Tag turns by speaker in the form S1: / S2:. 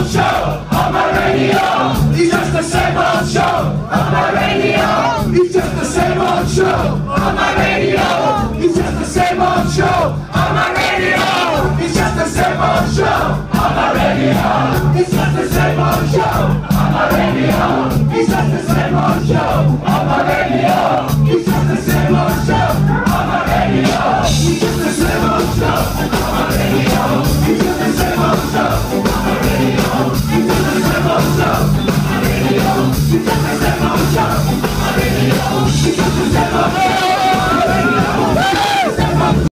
S1: old show on my radio. it's just the same old show on my radio. it's just the same old show on my radio. it's just the same old show on my radio. it's just the same old show on my radio. it's just the same old show on my radio. it's just the same old show. Shut up, I really know She comes